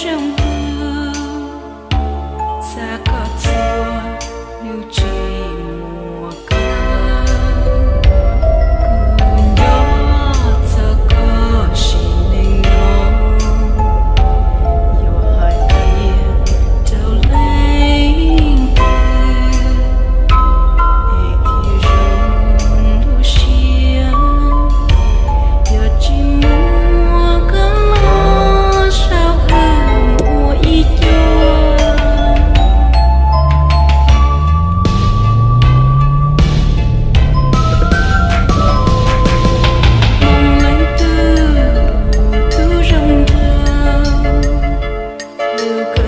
sejam только